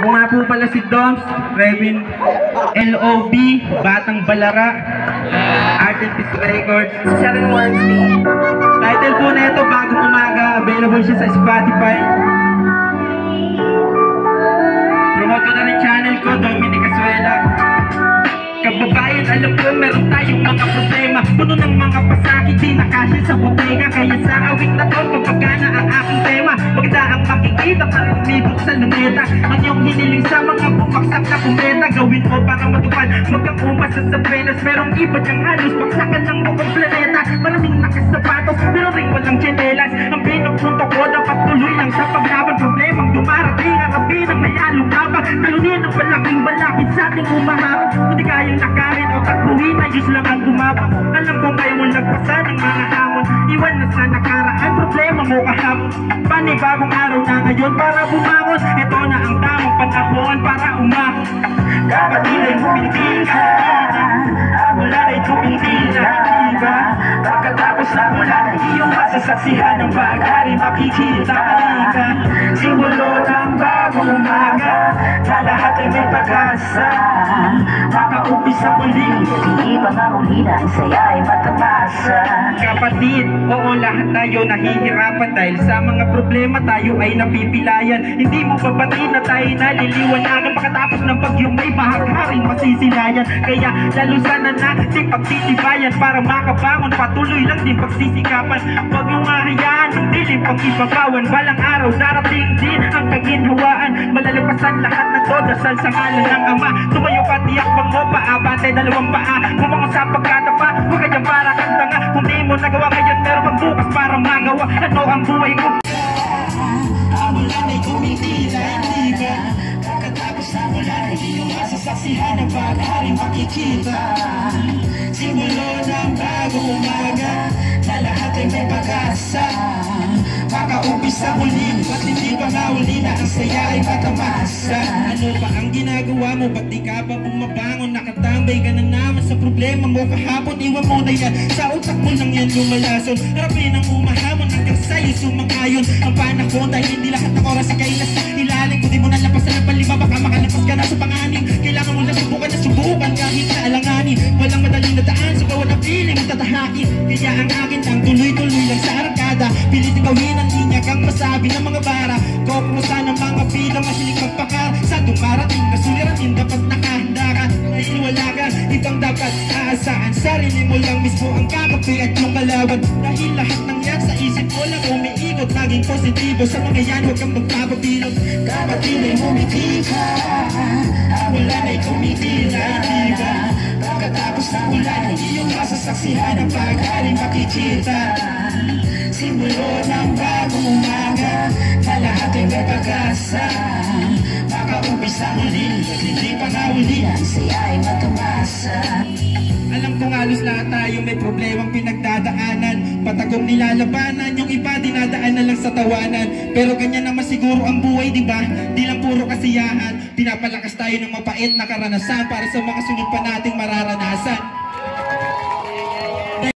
Ako nga po pala si Doms, Revin LOB, Batang Balara, Artist Records. 713. Title po na ito, Bagong Umaga, available siya sa Spotify. Promote ko na rin channel ko, Dominic Casuela. Kababayan, alam ko meron tayong mga problema Puno ng mga pasakit, di nakasya sa botega Kaya sa awit na to, na Gawin mo para matupad, magkakumas sa sabenas Merong iba diyang halos, baksakan ng buong planeta. Maraming nakasapatos, pero rin walang tsinelas. Ang pinupunto ko, dapat tuloy lang sa paglaban. Problemang dumarating, harapin ang may alungabang Talunin ang malaking balakid sa ating umaharap Hindi kayang lakarin o takbuhin, ayos lang ang gumabang Alam ko kayo mo nagpasan ng mga hamon. Iwan na sa nakaraan, problema mo kahapon. Panibagong araw na ngayon para bumangon. Ito na ang panahon para umahon Dapat nila'y humindi ka Ang ulan ay tumindi na hindi ba Pagkatapos na mula na iyong masasaksihan ng bagay makikita ka Simbolo ng bagong umaga Na lahat ay may pag-asa. Makaumpisa muli Hindi pa nga ulila, ang saya ay matamasa. Kapatid, oo lahat tayo nahihirapan dahil sa mga problema tayo ay napipilayan. Hindi mo babatiin na tayo naliliwanagan. Pagkatapos ng bagyo may mahagaring masisilayan Kaya lalo sana natin pagtitibayan Para makabangon. Patuloy lang din pagsisikapan. Huwag yung mahayaan ng dilim pang ibabawan. Balang araw darating din ang kaginhawaan. Malalagpasan lahat na to dasal sa ngalan ng Ama. Tumayo ka bukas para magawa Ano ang buhay mo? Ang ulan ay kumitila, hindi ba? Pagkatapos ng ulan ay iyong masasaksihan ng paghari makikita Simulo ng bagong umaga Na lahat ay may pag-asa Makaumpisa muli Ba't hindi pa nga uli na ang saya ay matamasa Ano ba ang ginagawa mo? Ba't di ka ba bumabangon? Nakatambay ka na naman sa problema mo Kahapon iwan mo na yan. Sa utak mo lang yan lumalason. Harapin ang umahamon hanggang sa'yo sumangayon Ang panahon dahil hindi lahat ng oras ay kailas sa ilalim Kung di mo nalapasan ang palima baka makalapas ka na sa panganim Kailangan mo lang subukan na subukan kahit na alanganin. Walang madaling nadaan sa bawat ang piling mo tatahakin Kaya ang akin ang tuloy-tuloy lang sa arkada Pilit gawin ang linya kang masabi ng mga bara. Ko kumusta ng dapat aasahan Sarili mo lang mismo ang kakapi at yung kalaban Dahil lahat ng yan sa isip mo lang umiikot Naging positibo. Sa mga yan huwag kang magpapabilog Kapatid ay humiti ka Ang ulan ay kumitila di ba? Pagkatapos ng ulan ay iyong masasaksihan Ang paghari makikita. Simbolo ng bagong umaga Na lahat ay may pag-asa. Makaumpisa muli hindi pa nga uli Ang saya ay matamasa. Lahat tayo may problemang pinagdadaanan. Patagong nilalabanan Yung iba dinadaan na lang sa tawanan. Pero ganyan naman siguro ang buhay, di ba? Di lang puro kasiyahan. Pinapalakas tayo ng mapait na karanasan Para sa mga sunod pa nating mararanasan